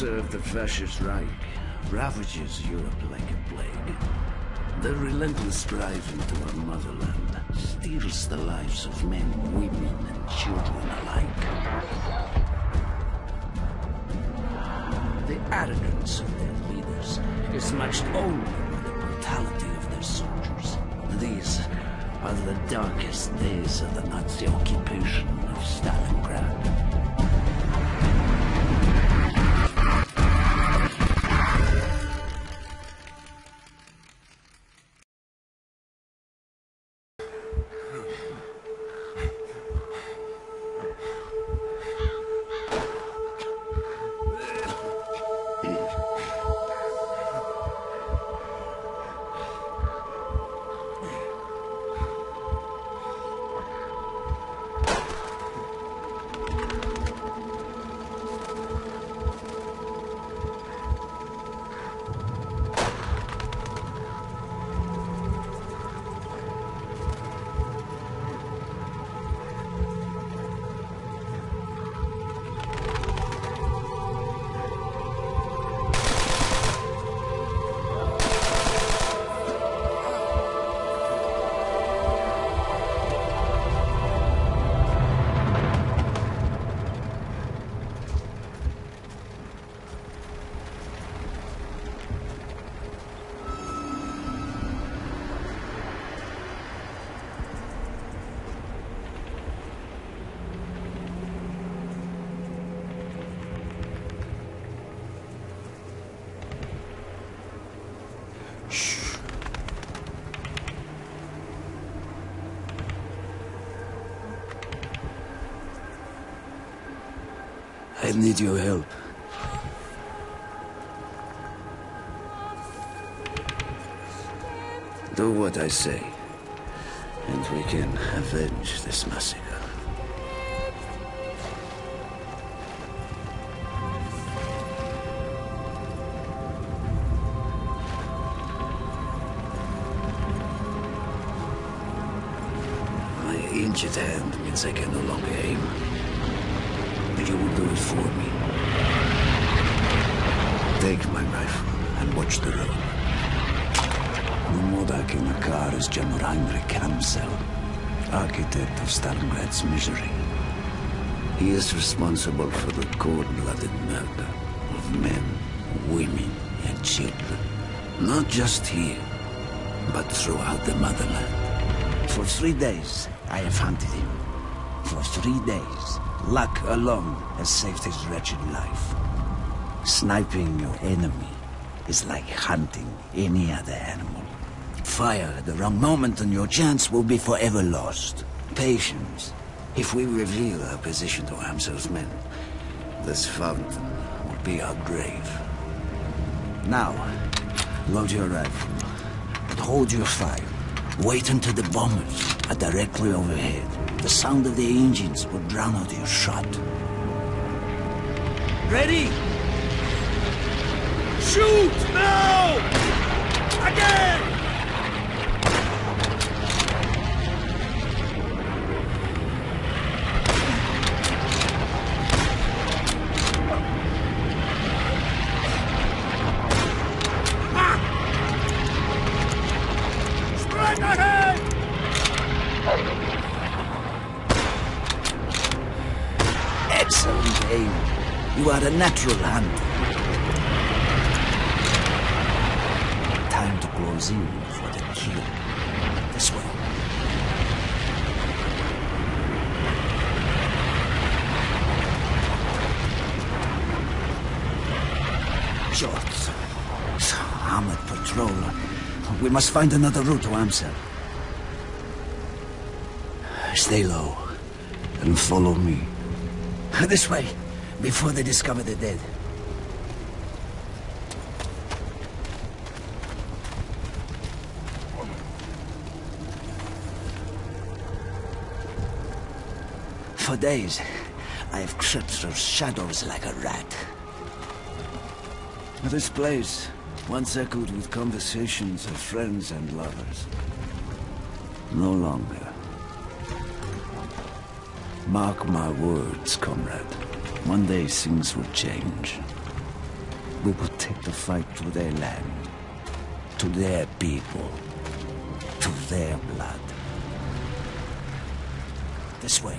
the fascist Reich ravages Europe like a plague. The relentless drive into our motherland steals the lives of men, women, and children alike. The arrogance of their leaders is matched only by the brutality of their soldiers. These are the darkest days of the Nazi occupation of Stalingrad. Need your help. Do what I say, and we can avenge this massacre. My injured hand means I can no longer aim. You will do it for me. Take my rifle and watch the road. The Modak in the car is General Heinrich Amsel, architect of Stalingrad's misery. He is responsible for the cold-blooded murder of men, women, and children. Not just here, but throughout the motherland. For three days, I have hunted him. For three days, luck alone has saved his wretched life. Sniping your enemy is like hunting any other animal. Fire at the wrong moment and your chance will be forever lost. Patience. If we reveal our position to Amsel's men, this fountain will be our grave. Now, load your rifle, but hold your fire. Wait until the bombers are directly overhead. The sound of the engines will drown out your shot. Ready? Shoot now! Again! Natural hunter. Time to close in for the kill. This way. Shots. Armored patrol. We must find another route to Amsel. Stay low and follow me. This way, before they discover the dead. For days, I have crept through shadows like a rat. This place once echoed with conversations of friends and lovers. No longer. Mark my words, comrade. One day things will change. We will take the fight to their land, to their people, to their blood. This way.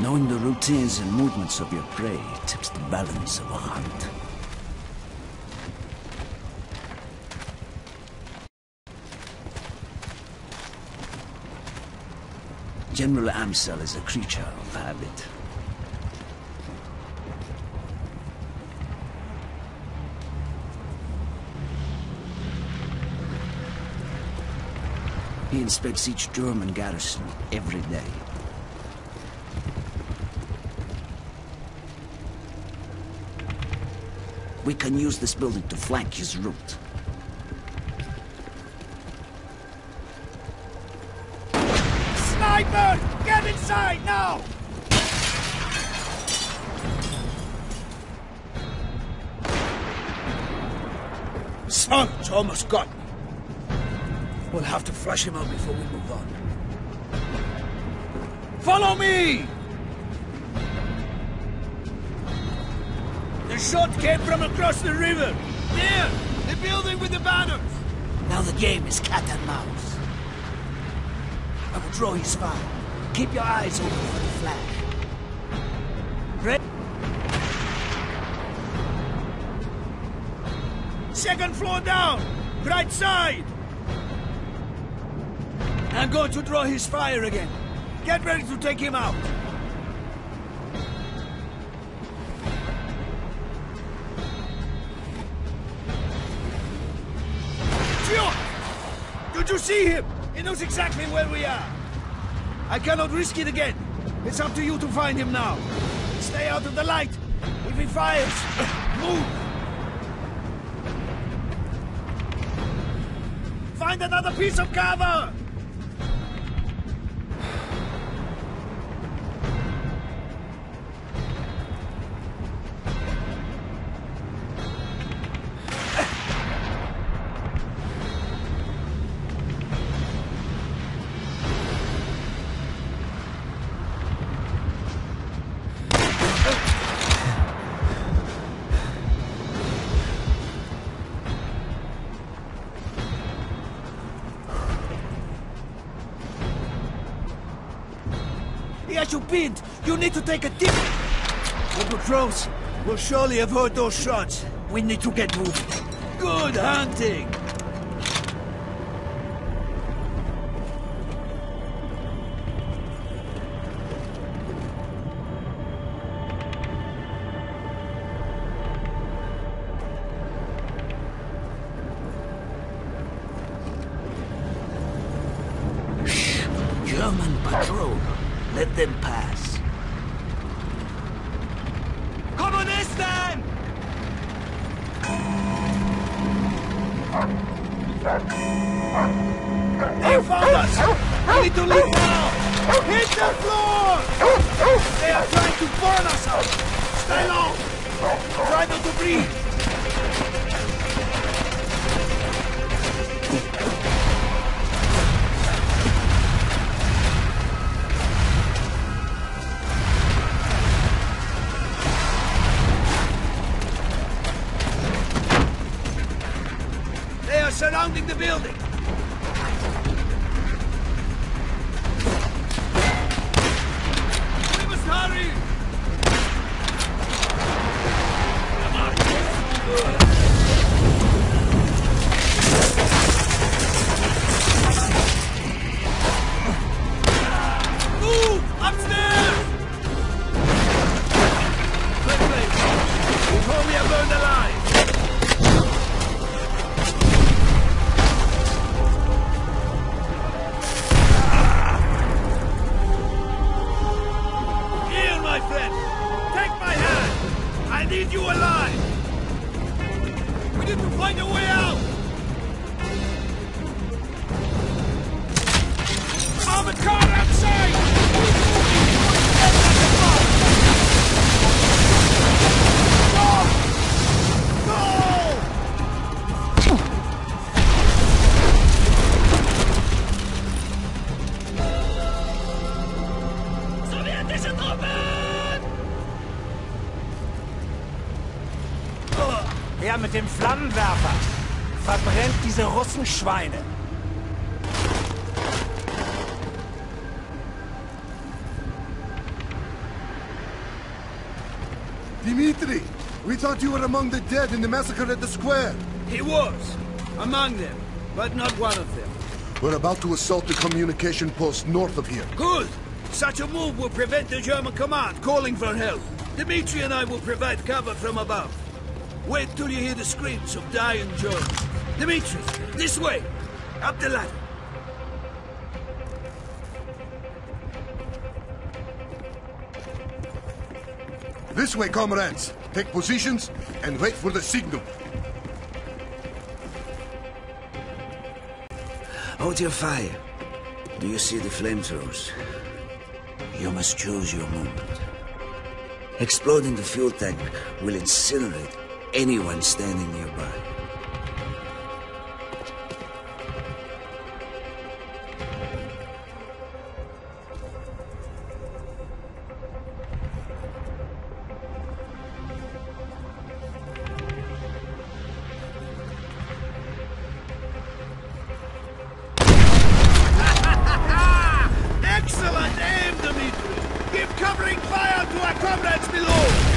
Knowing the routines and movements of your prey tips the balance of a hunt. General Amsel is a creature of habit. He inspects each German garrison every day. We can use this building to flank his route. Sniper! Get inside now! Son, it's almost got me. We'll have to flush him out before we move on. Follow me! The shot came from across the river. There! The building with the banners! Now the game is cat and mouse. Draw his fire. Keep your eyes open for the flag. Red. Second floor down! Right side! I'm going to draw his fire again. Get ready to take him out. Did you see him? He knows exactly where we are. I cannot risk it again. It's up to you to find him now. Stay out of the light. If he fires, move! Find another piece of cover! Has you need to take a. If we're close, we'll surely have heard those shots. We need to get moving. Good hunting! They found us! We need to leave now! Hit the floor! They are trying to burn us out! Stay low! Try not to breathe! They are surrounding the building! Russenschweine! Dimitri, we thought you were among the dead in the massacre at the square. He was. Among them, but not one of them. We're about to assault the communication post north of here. Good! Such a move will prevent the German command calling for help. Dimitri and I will provide cover from above. Wait till you hear the screams of dying Germans. Dimitri, this way! Up the ladder. This way, comrades. Take positions and wait for the signal. Hold your fire. Do you see the flamethrowers? You must choose your moment. Exploding the fuel tank will incinerate anyone standing nearby. Excellent aim, Dimitri! Give covering fire to our comrades below!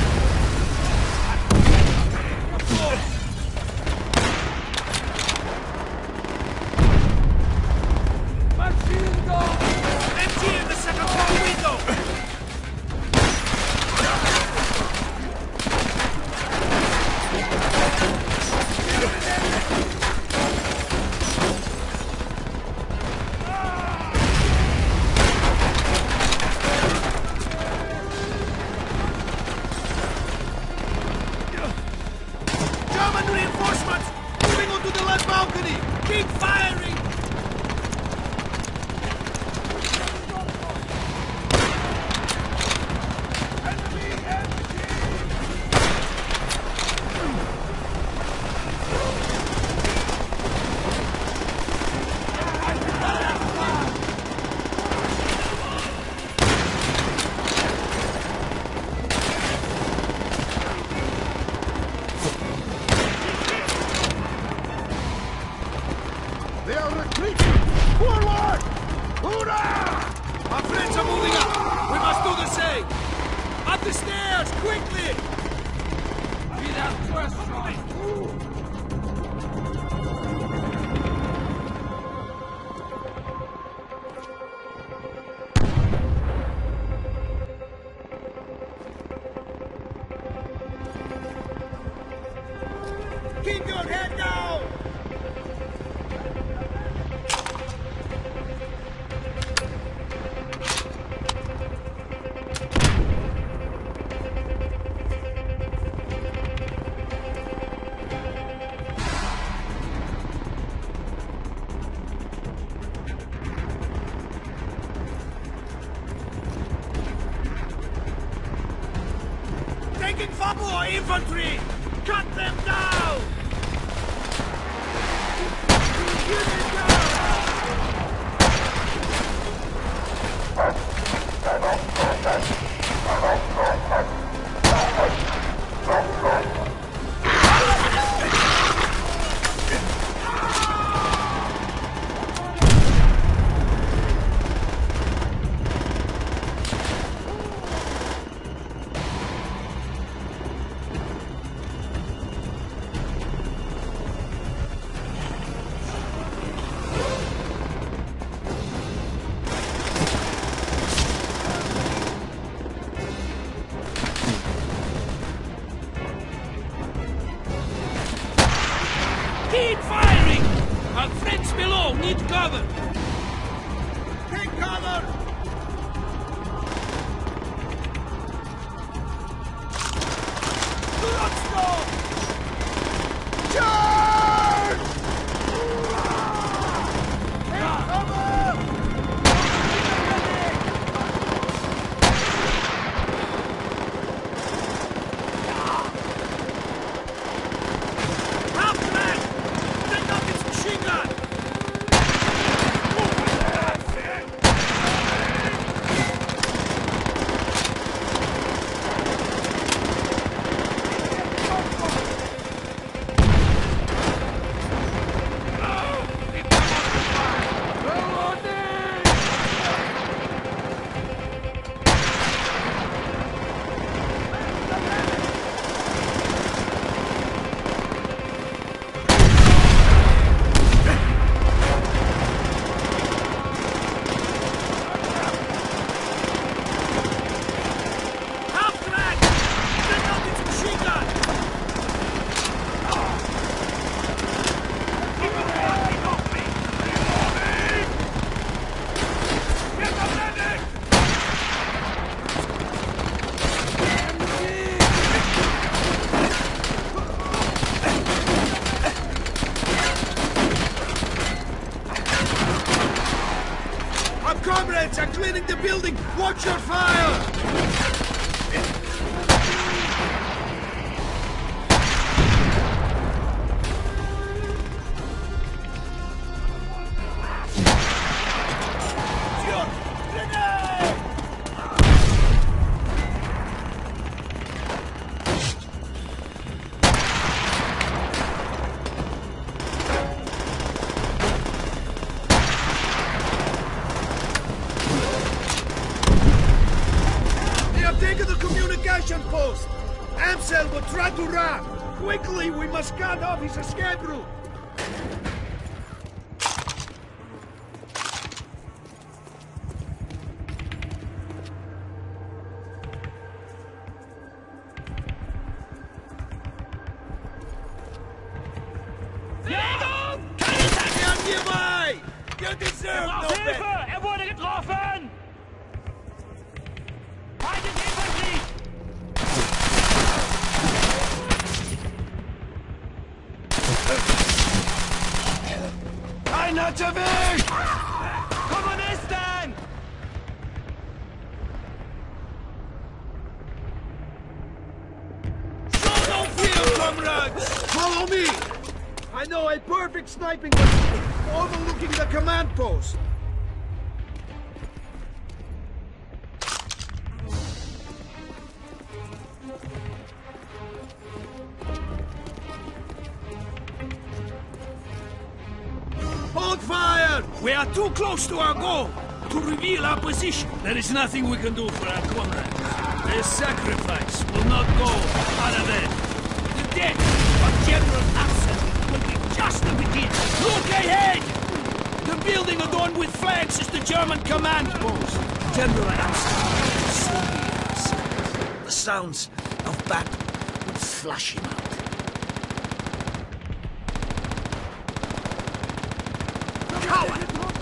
Reinforcements! Moving onto the left balcony! Keep firing! They are retreating! Forward! Hoorah! Our friends are moving up! We must do the same! Up the stairs, quickly! Without question! Infantry! Cut them down! Do not stop! Charge! Take cover! Hauptmann! Take out this machine gun! building! Watch your fire! Communication post! Amsel will try to run! Quickly, we must cut off his escape route! Erwischt! Kommunisten! Show no fear, comrades! Follow me! I know a perfect sniping position overlooking the command post. Hold fire! We are too close to our goal to reveal our position. There is nothing we can do for our comrades. Their sacrifice will not go unavenged. The death of General Amsel will be just the beginning. Look ahead! The building adorned with flags is the German command post. General Amsel will soon be our. The sounds of battle will flush him out.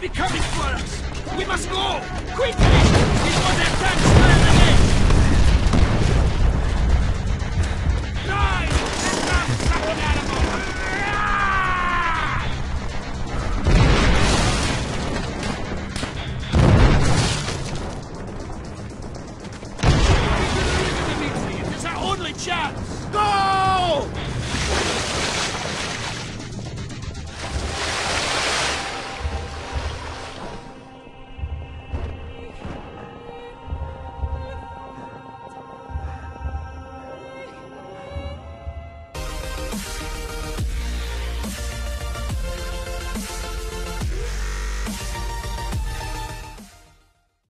be coming for us! We must go! Quickly! Before their tanks land